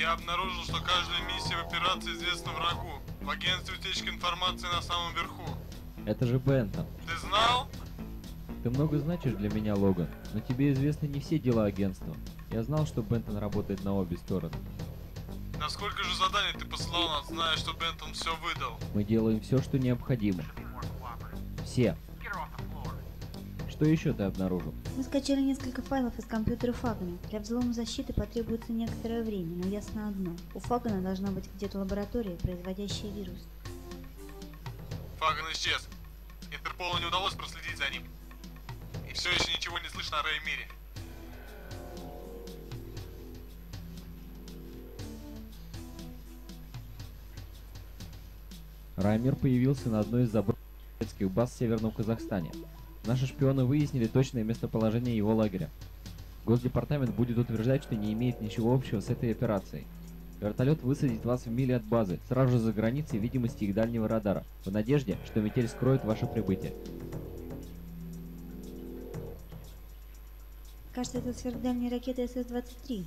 Я обнаружил, что каждая миссия в операции известна врагу. В агентстве утечка информации на самом верху. Это же Бентон. Ты знал? Ты много значишь для меня, Логан, но тебе известны не все дела агентства. Я знал, что Бентон работает на обе стороны. Насколько же заданий ты послал нас, зная, что Бентон все выдал? Мы делаем все, что необходимо. Все. Что еще ты обнаружил? Мы скачали несколько файлов из компьютера Фагана. Для взлома защиты потребуется некоторое время, но ясно одно. У Фагана должна быть где-то лаборатория, производящая вирус. Фаган исчез. Интерполу не удалось проследить за ним. И все еще ничего не слышно о Реймире. Раймер появился на одной из заброшенных баз в Северном Казахстане. Наши шпионы выяснили точное местоположение его лагеря. Госдепартамент будет утверждать, что не имеет ничего общего с этой операцией. Вертолет высадит вас в миле от базы, сразу же за границей видимости их дальнего радара, в надежде, что метель скроет ваше прибытие. Кажется, это сверхдальняя ракета СС-23.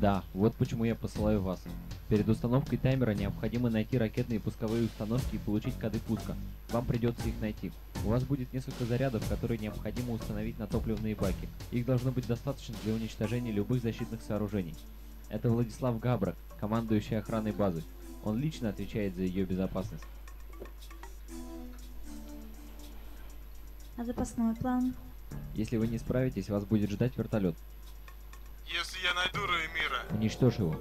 Да, вот почему я посылаю вас. Перед установкой таймера необходимо найти ракетные пусковые установки и получить коды пуска. Вам придется их найти. У вас будет несколько зарядов, которые необходимо установить на топливные баки. Их должно быть достаточно для уничтожения любых защитных сооружений. Это Владислав Габрак, командующий охраной базы. Он лично отвечает за ее безопасность. А запасной план? Если вы не справитесь, вас будет ждать вертолет. Если я найду Реймира, Уничтожь его.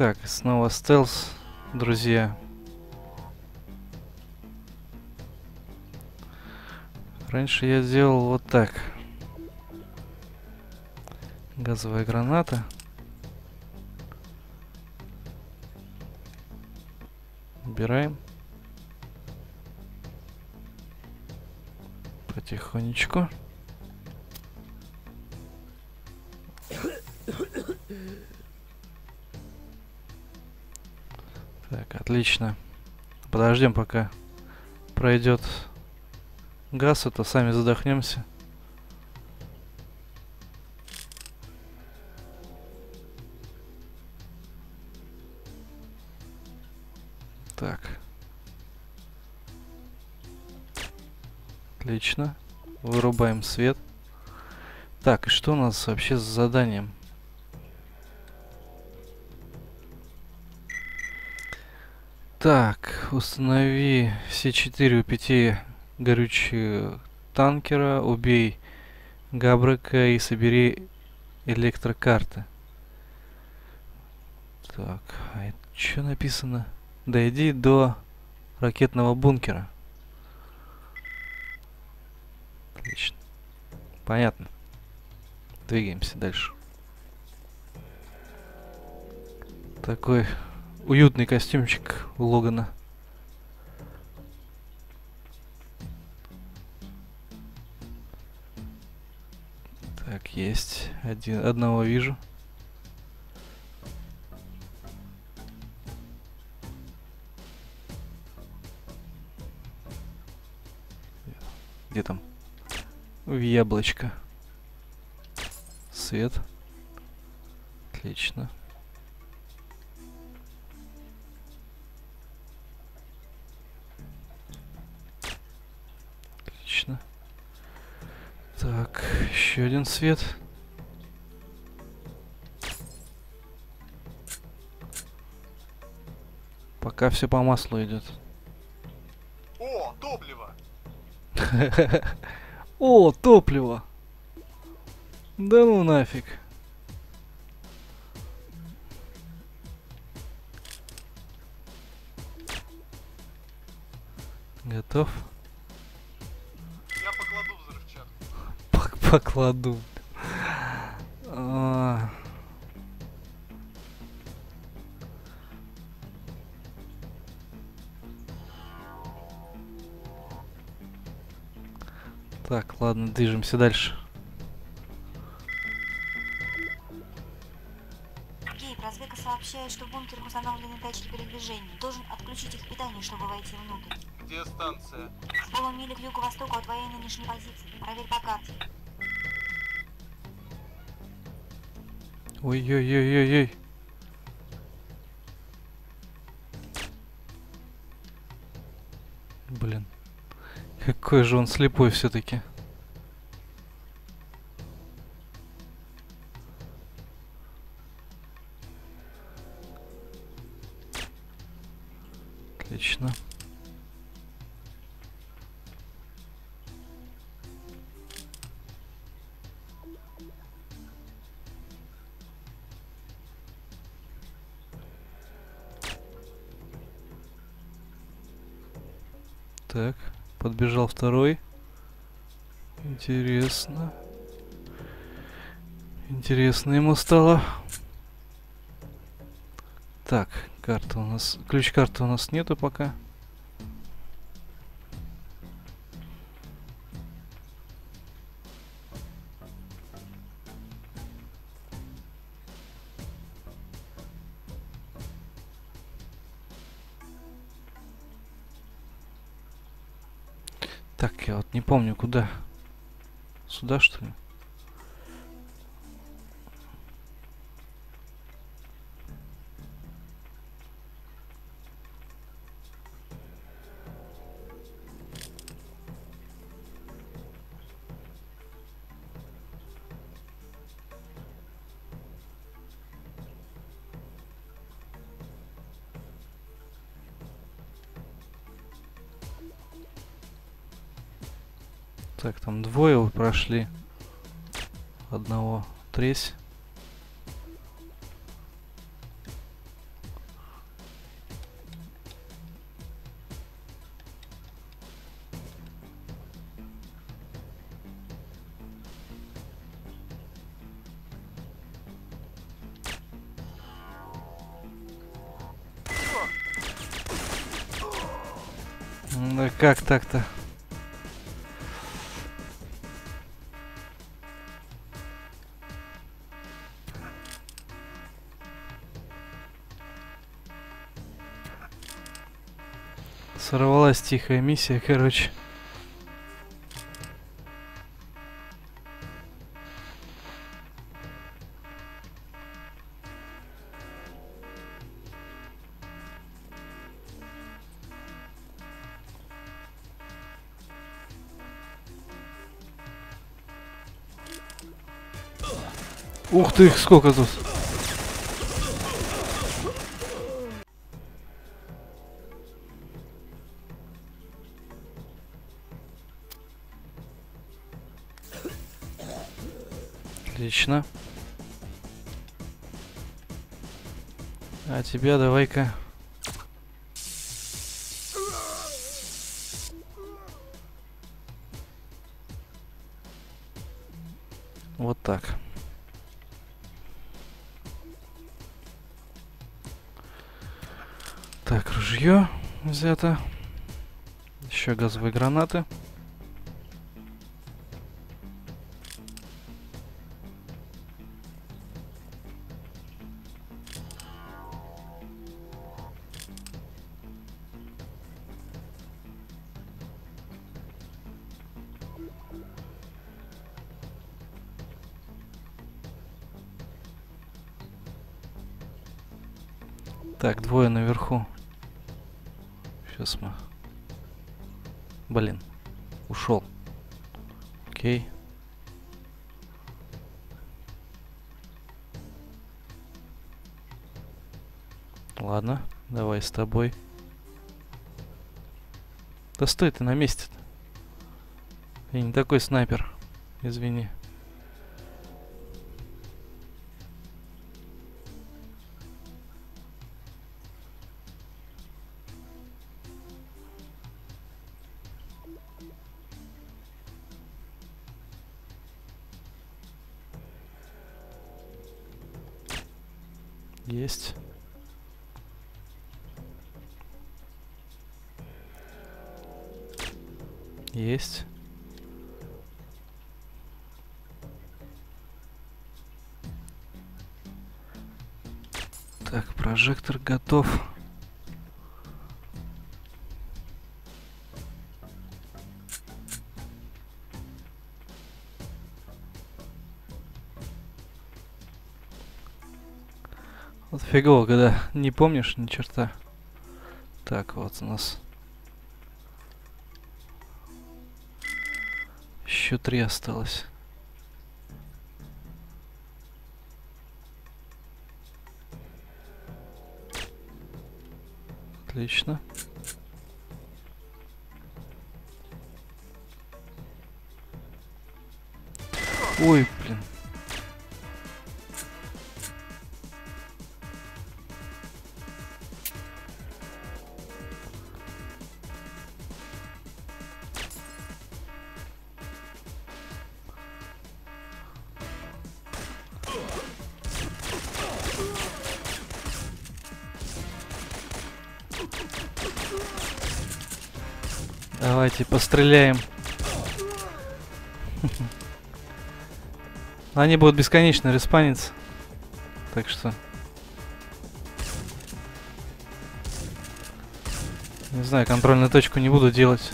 Так, снова стелс, друзья. Раньше я делал вот так. Газовая граната. Убираем. Потихонечку. Отлично. Подождем, пока пройдет газ, а то сами задохнемся. Так. Отлично. Вырубаем свет. Так, и что у нас вообще с заданием? Так, установи все четыре у пяти горючие танкера, убей Габрека и собери электрокарты. Так, а это что написано? Дойди до ракетного бункера. Отлично. Понятно. Двигаемся дальше. Такой уютный костюмчик у Логана. Так, есть. Один, одного вижу. Где там? В яблочко. Свет. Отлично. Так, еще один свет. Пока все по маслу идет. О, топливо! О, топливо! Да ну нафиг. Готов. Покладу. А. Так, ладно, движемся дальше. Гейб, разведка сообщает, что в бункере установлены датчики передвижения. Должен отключить их питание, чтобы войти внутрь. Где станция? В полумиле к юго-востоку от твоей нынешней позиции. Проверь по карте. Ой-ой-ой-ой-ой. Блин. Какой же он слепой все-таки. Отлично. Подбежал второй. Интересно. Интересно ему стало. Так, карта у нас... Ключ карты у нас нету пока. Куда. Сюда, что ли? Так, там двое прошли. Одного тресь. Да как так-то? Тихая миссия, короче. Ух ты, сколько тут. Отлично. А тебя давай-ка. Вот так. Так, ружье взято. Еще газовые гранаты. Сейчас мы. Блин, ушел. Окей. Ладно, давай с тобой. Да стой ты на месте -то. Я не такой снайпер. Извини. Прожектор готов. Вот фигово, когда не помнишь ни черта. Так, вот у нас. Еще три осталось. Отлично. Ой, блин. Давайте постреляем. Они будут бесконечно респаниться. Так что... Не знаю, контрольную точку не буду делать.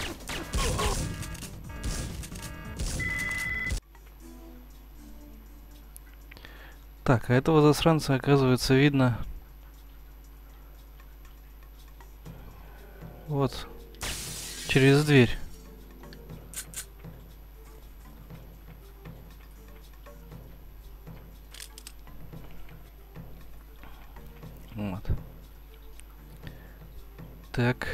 Так, а этого засранца, оказывается, видно... Вот. Через дверь. Вот. Так.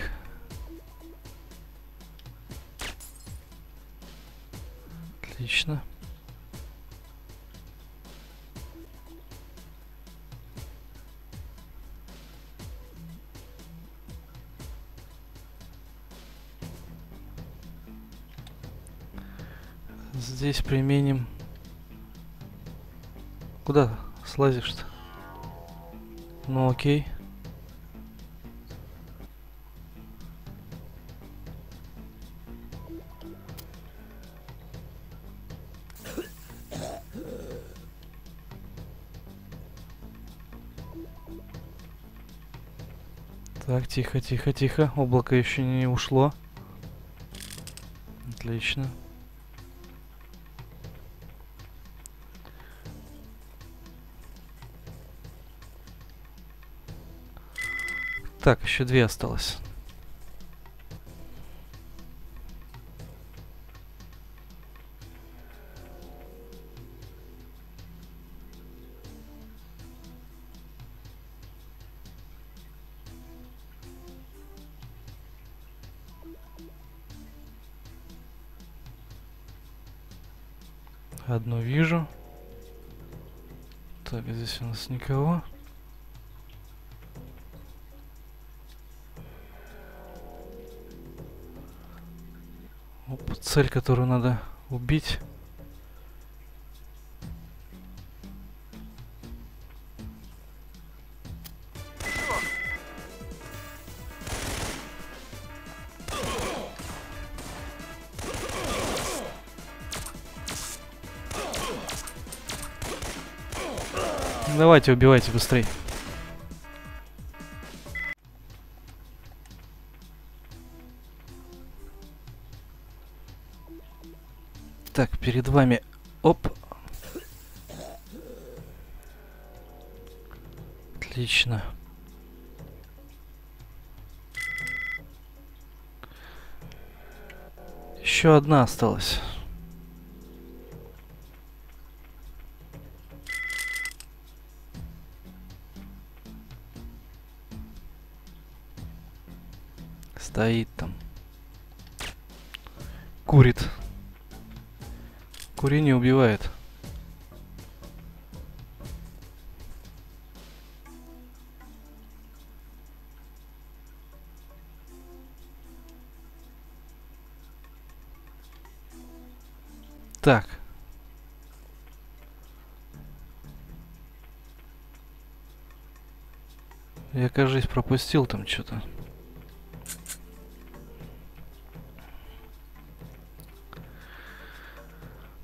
Здесь применим... Куда слазишь-то? Ну окей. Так, тихо, тихо, тихо. Облако еще не ушло. Отлично. Так, еще две осталось. Цель, которую надо убить. Давайте, убивайте быстрей. Так, перед вами... Оп. Отлично. Еще одна осталась. Стоит там. Курит. Курение убивает. Так. Я, кажется, пропустил там что-то.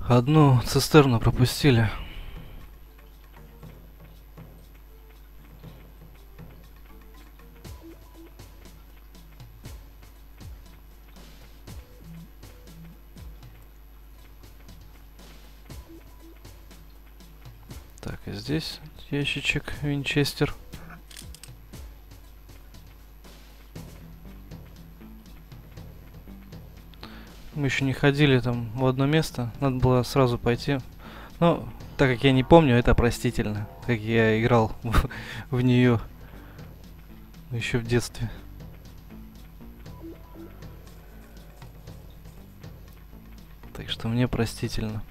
Одну цистерну пропустили. Так, и здесь ящичек Винчестер. Мы еще не ходили там в одно место. Надо было сразу пойти. Но, так как я не помню, это простительно. Как я играл в, в нее еще в детстве. Так что мне простительно.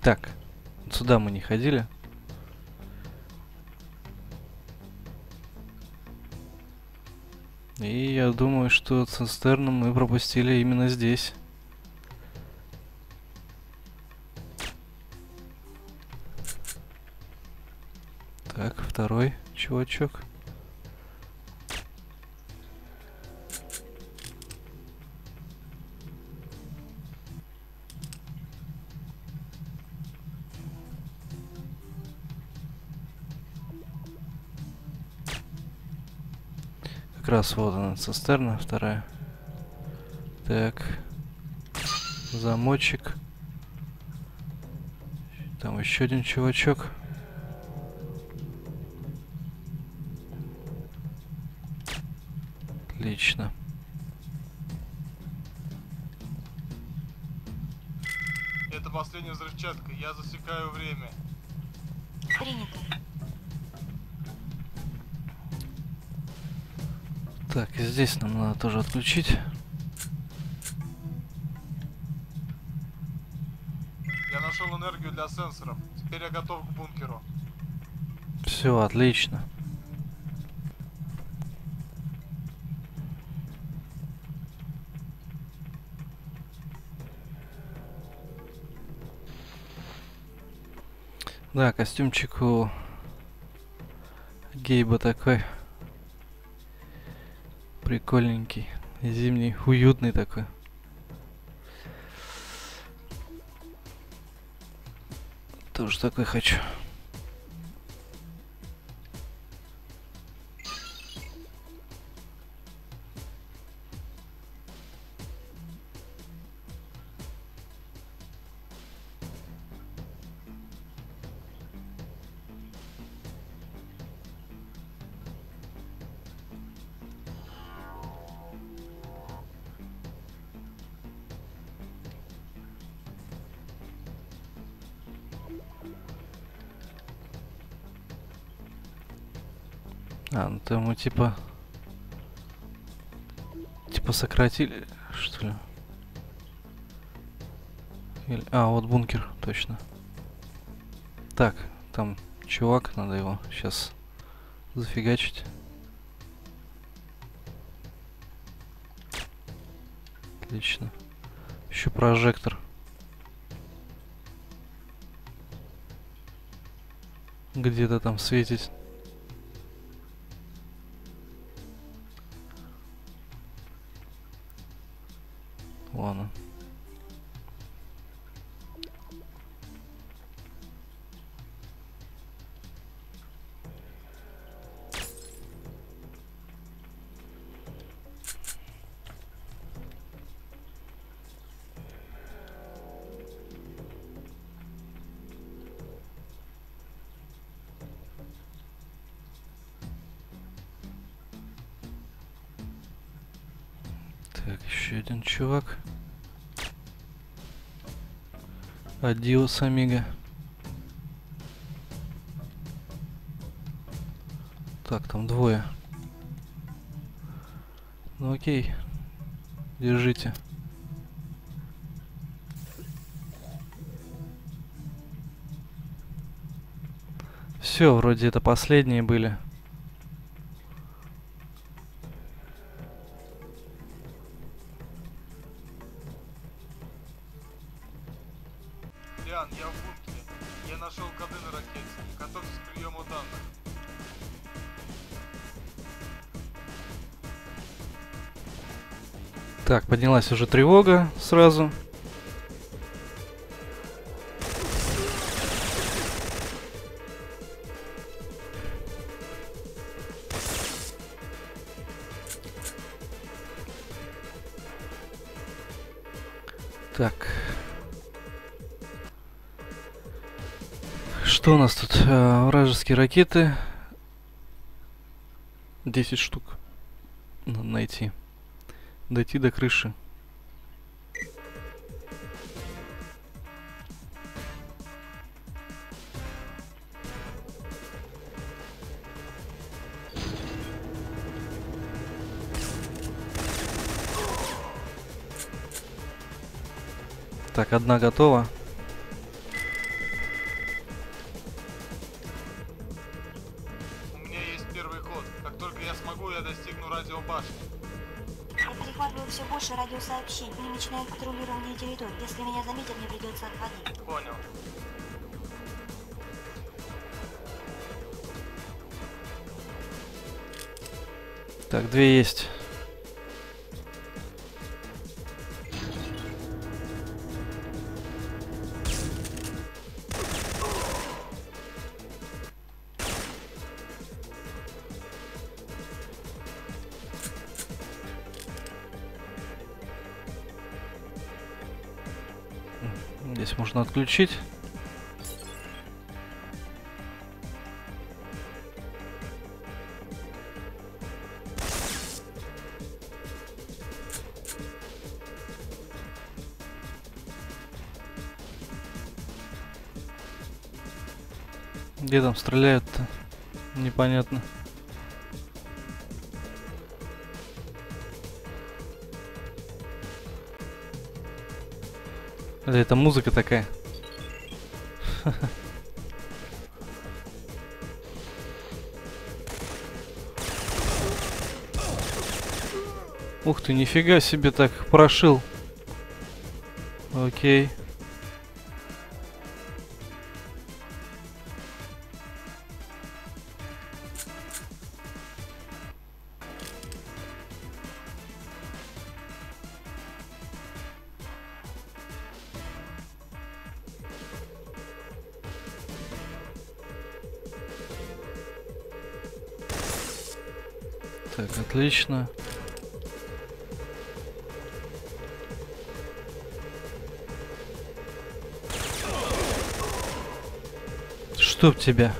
Так, сюда мы не ходили. Думаю, что цистерну мы пропустили именно здесь. Так, второй чувачок. Как раз вот она, цистерна вторая. Так. Замочек. Там еще один чувачок. Отлично. Это последняя взрывчатка, я засекаю время. Так, и здесь нам надо тоже отключить. Я нашел энергию для сенсоров. Теперь я готов к бункеру. Все, отлично. Да, костюмчик у Гейба такой прикольненький, зимний, уютный такой. Тоже такой хочу. То мы типа... Типа сократили, что ли? Или... А, вот бункер, точно. Так, там чувак, надо его сейчас зафигачить. Отлично. Еще прожектор. Где-то там светить. Ладно. Так, еще один чувак. Адиос, амиго. Так, там двое. Ну окей. Держите. Все, вроде это последние были. Так, поднялась уже тревога сразу. Так. Что у нас тут? А, вражеские ракеты. 10 штук. Надо найти. Дойти до крыши. Так, одна готова. Так, две есть. Здесь можно отключить. Там стреляют-то? Непонятно. Или это музыка такая? Ух ты, нифига себе так прошил. Окей. Так, отлично. Чтоб тебя.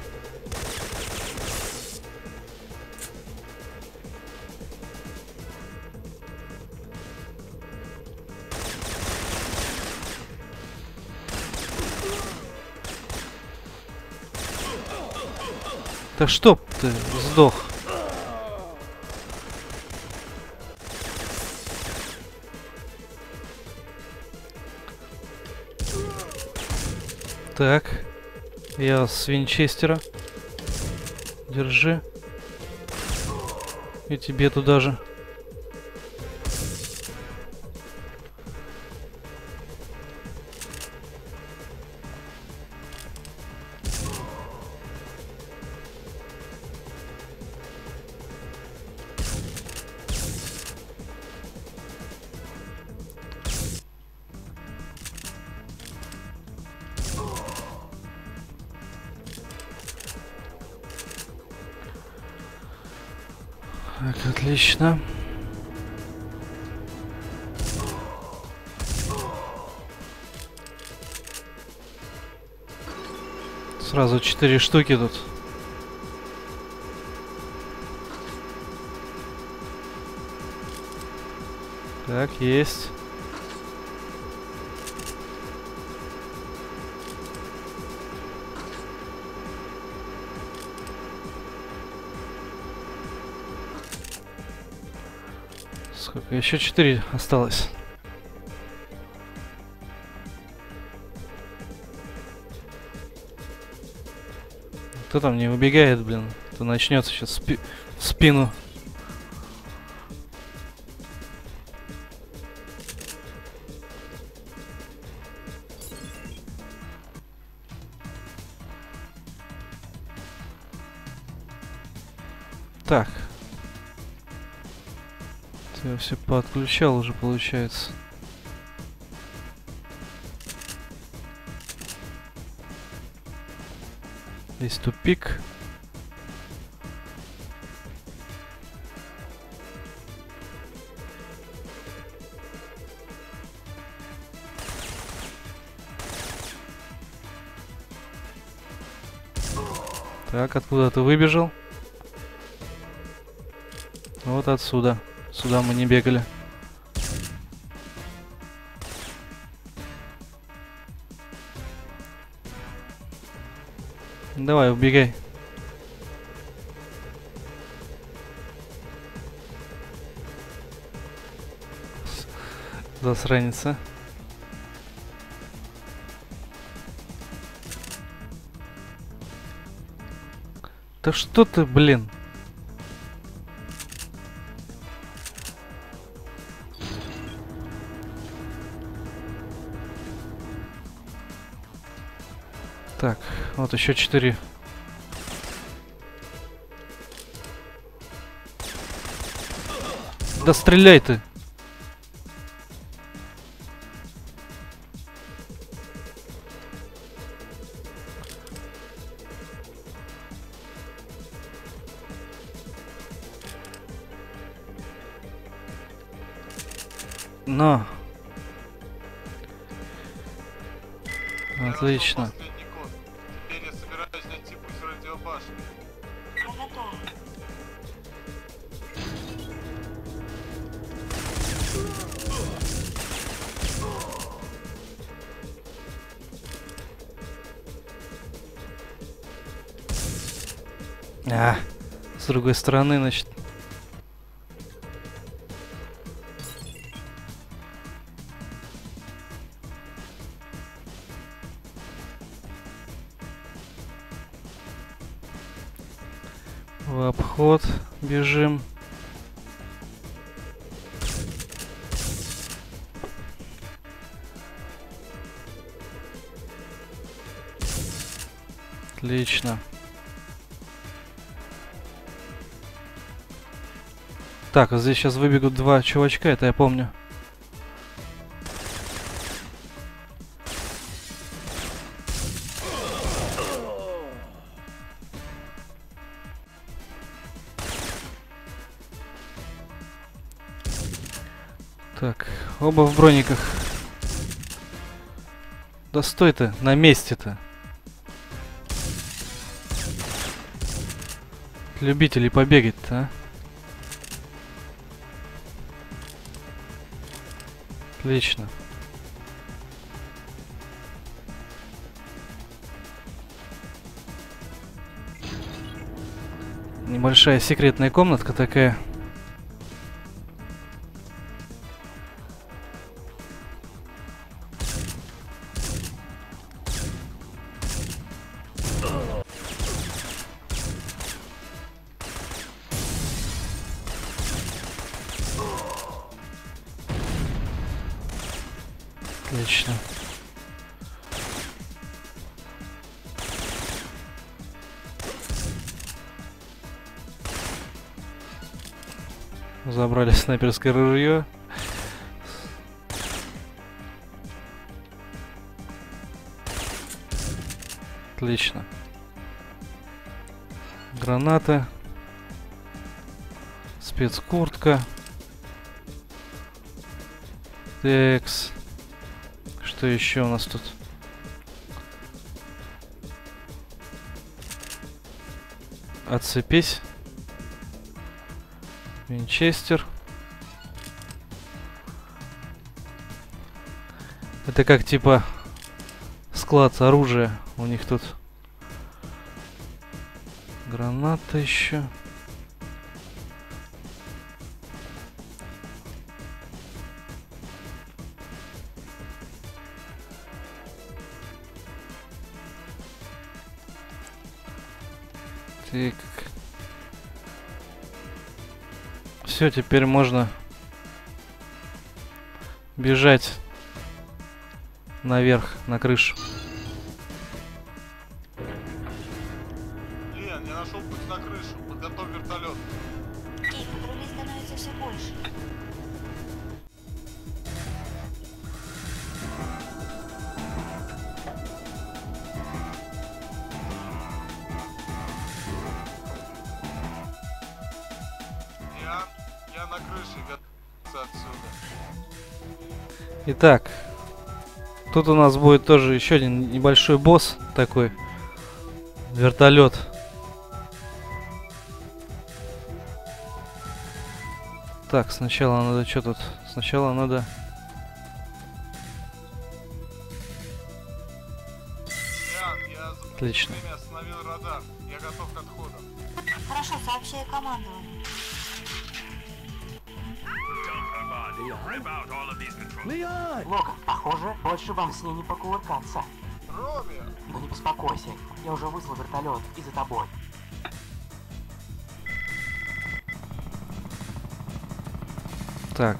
Да чтоб ты сдох. Так. Я с Винчестера. Держи. И тебе туда же. Отлично. Сразу четыре штуки тут. Так, есть. еще четыре осталось. Кто там не убегает, блин? Это начнется сейчас спи в спину. Так. Я все подключал уже, получается. Здесь тупик. Так, откуда ты выбежал? Вот отсюда. Сюда мы не бегали. Давай, убегай. А. Да что ты, блин? Так, вот еще четыре. Да стреляй ты! Стороны, значит. В обход бежим. Отлично. Так, а здесь сейчас выбегут два чувачка, это я помню. Так, оба в брониках. Да стой ты, на месте-то. Любители побегать-то, а? Отлично. Небольшая секретная комнатка такая. Отлично. Забрали снайперское ружье. Отлично. Граната. Спецкуртка. Текс. Что еще у нас тут? Отцепись. Винчестер. Это как типа склад оружия у них тут. Граната еще. Так. Все, теперь можно бежать наверх, на крышу. Тут у нас будет тоже еще один небольшой босс такой. Вертолет. Так, сначала надо что тут? Сначала надо... Отлично. время остановил радар. Я готов к отходу. Хорошо, сообщаю командованию. Логан, похоже, больше вам с ней не покувыркаться. Роми! Но не беспокойся, я уже вызвал вертолет и за тобой. Так.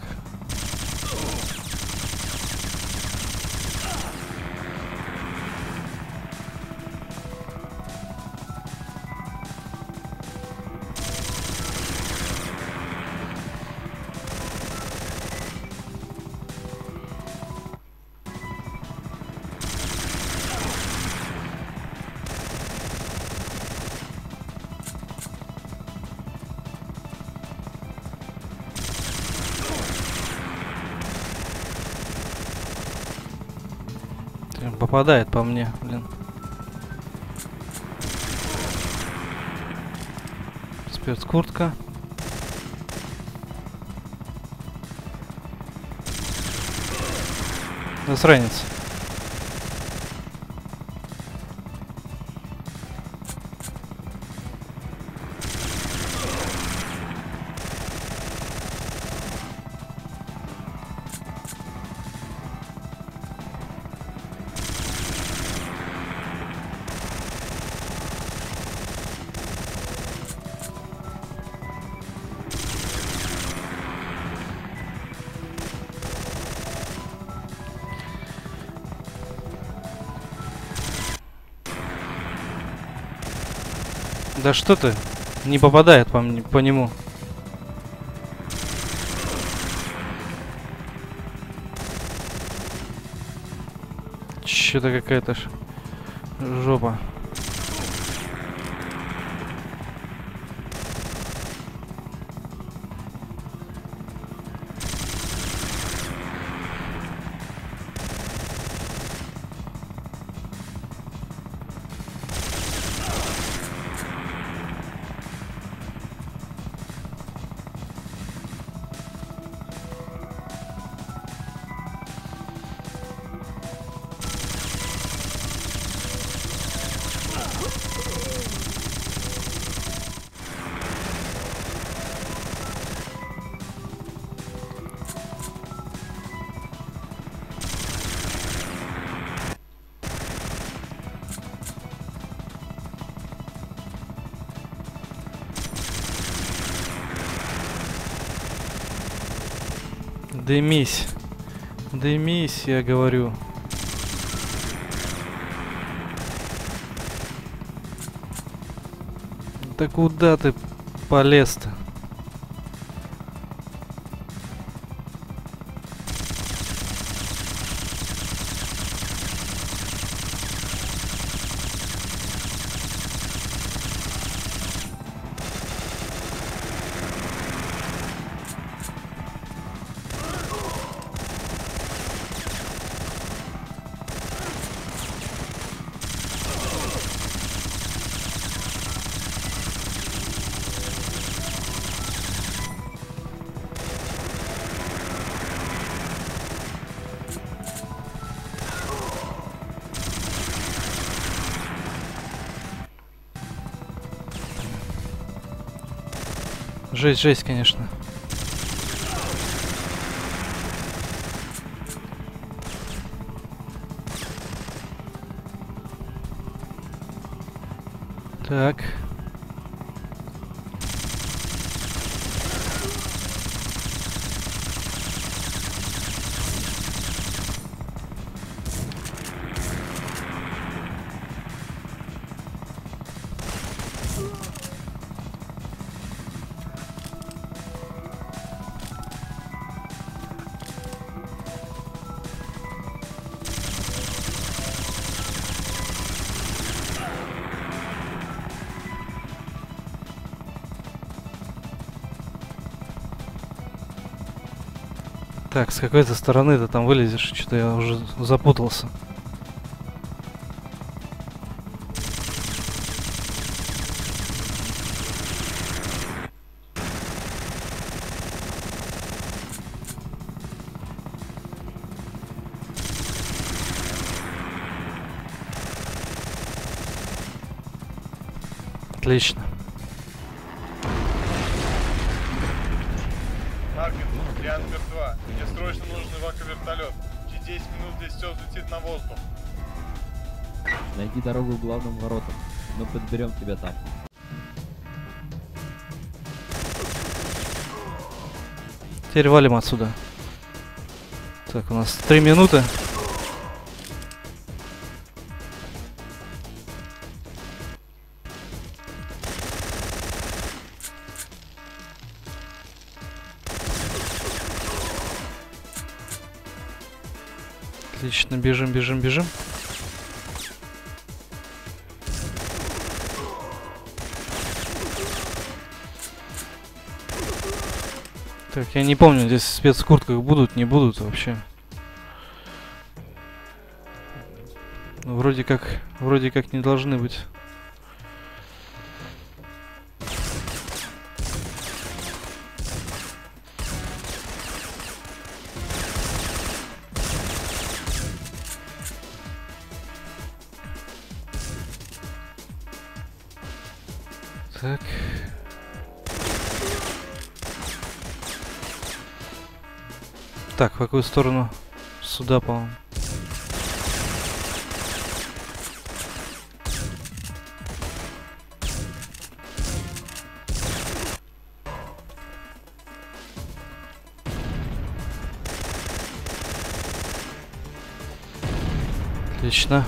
Попадает по мне, блин. Спецкуртка. Засранец. Да что ты? Не попадает по, мне, по нему. Что-то какая-то ж жопа. Дымись. Дымись, я говорю. Да куда ты полез-то? Жесть, жесть, конечно. Так. Так, с какой-то стороны ты там вылезешь, что-то я уже запутался. Отлично. Найди дорогу к главным воротам. Мы подберем тебя там. Теперь валим отсюда. Так, у нас три минуты. Отлично, бежим, бежим, бежим. Так, я не помню, здесь в спецкуртках будут, не будут вообще. Ну, Вроде как, вроде как не должны быть. Так. Так, в какую сторону? Сюда, по-моему. Отлично.